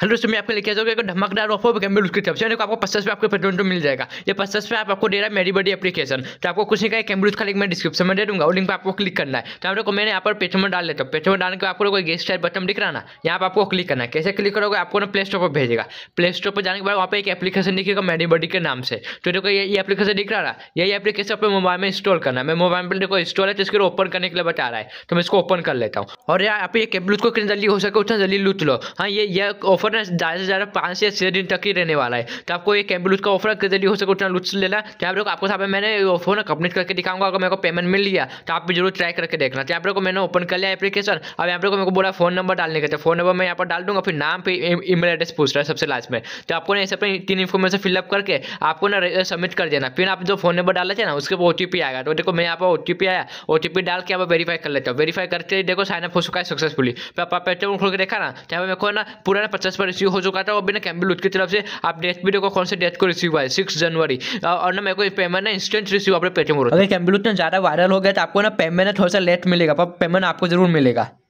Hello दोस्तों, मैं आपको लेके जाऊँगा एक धमाकेदार ऑफ़र कैमल उसकी तरफ़ से। आपको पचास पे आपको पेट्रोल तो मिल जाएगा। ये पचास पे आप, आपको दे रहा है मेरी बड़ी एप्लीकेशन तो आपको कुछ नहीं का कैमल का लिंक मैं डिस्क्रिप्शन में दे दूँगा। और लिंक पर आपको क्लिक करना है। तो हम को मैंने यहाँ पर पेट्रोल डाल लेता हूँ। पेट्रोल डालने के आपको गेस्ट टाइप बटन दिख रहा ना, यहाँ पर आपको क्लिक करना है। कैसे क्लिक करोगे? आपको ना प्ले स्टोर पर भेजेगा। प्ले स्टोर पर जाने के बाद वहाँ पर एक एप्लीकेशन दिखेगा मेरी बडी के नाम से। तो देखो, ये एप्लीकेशन दिख रहा है यही एप्लीकेशन अपने मोबाइल में इंस्टॉल करना है। मोबाइल पर देखो इंस्टॉल है तो इसको ओपन करने के लिए बता रहा है। तो मैं इसको ओपन कर लेता हूँ। और यार आप ये को कितना जल्दी हो सके, उतना जल्दी लूट लो। हाँ ये ऑफ़र ना ज़्यादा से ज़्यादा पाँच से छः दिन तक ही रहने वाला है। तो आपको ये कैम्बलूज का ऑफ़र जल्दी हो सके उतना लुत्स लेना। तो आप लोग, आपको साथ मैंने ऑफ़र ना कंप्लीट करके दिखाऊँगा, अगर मेरे को पेमेंट मिल लिया तो आप भी ज़रूर ट्राई करके देखना। तो आप लोग को मैंने ओपन कर लिया एप्लीकेशन अब यहाँ पर मेरे को बोला फ़ोन नंबर डालने का। तो फ़ोन नंबर मैं यहाँ पर डाल दूँगा, फिर नाम पे ईमेल एड्रेस पूछ रहा है सबसे लास्ट में। तो आपको ना ऐसे अपनी तीन इन्फॉर्मेशन फिलअप करके आपको ना सबमिट कर देना। फिर आप जो फ़ोन नंबर डाला थे ना, उसके ओ टी आएगा। तो देखो, मैं यहाँ पर ओ टी आया ओटीपी डाल के आप वेरीफाई कर लेते हो। वेरीफाई करके देखो साइन अप हो चुका है सक्सेसफुली फिर आप पेटीएम खोल के देखा ना चाहे मेरे को ना पूरा ना पचास पर रिसीव हो चुका था और बिना कैम्बल की तरफ़ से आप डेथ वीडियो को कौन से डेथ को रिसीव हुआ है? सिक्स जनवरी और ना मेरे को पेमेंट ना इंस्टेंट रिसीव अपने पेटीएम अगर कैम्बल ज़्यादा वायरल हो गया तो आपको ना पेमेंट थोड़ा सा लेट मिलेगा, पर पेमेंट आपको ज़रूर मिलेगा।